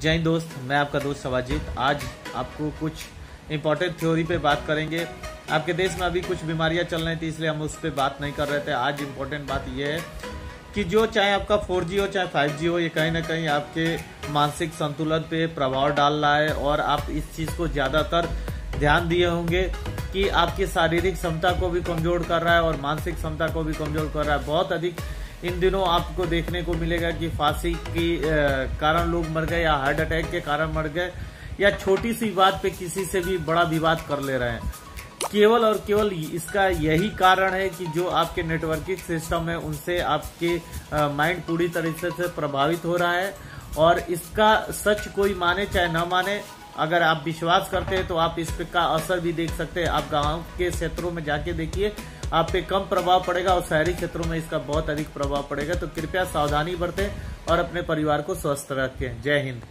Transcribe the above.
जय हिंद दोस्त, मैं आपका दोस्त सवाजीत। आज आपको कुछ इंपॉर्टेंट थ्योरी पे बात करेंगे। आपके देश में अभी कुछ बीमारियाँ चल रही थी, इसलिए हम उस पर बात नहीं कर रहे थे। आज इम्पोर्टेंट बात यह है कि जो चाहे आपका 4G हो, चाहे 5G हो, ये कहीं ना कहीं आपके मानसिक संतुलन पे प्रभाव डाल रहा है और आप इस चीज़ को ज़्यादातर ध्यान दिए होंगे कि आपकी शारीरिक क्षमता को भी कमज़ोर कर रहा है और मानसिक क्षमता को भी कमज़ोर कर रहा है। बहुत अधिक इन दिनों आपको देखने को मिलेगा कि फांसी की कारण लोग मर गए या हार्ट अटैक के कारण मर गए, या छोटी सी बात पे किसी से भी बड़ा विवाद कर ले रहे हैं। केवल और केवल इसका यही कारण है कि जो आपके नेटवर्किंग सिस्टम है, उनसे आपके माइंड पूरी तरीके से प्रभावित हो रहा है, और इसका सच कोई माने चाहे न माने, अगर आप विश्वास करते हैं तो आप इस पे का असर भी देख सकते हैं। आप गाँव के क्षेत्रों में जाके देखिए आप पे कम प्रभाव पड़ेगा और शहरी क्षेत्रों में इसका बहुत अधिक प्रभाव पड़ेगा। तो कृपया सावधानी बरतें और अपने परिवार को स्वस्थ रखें। जय हिंद।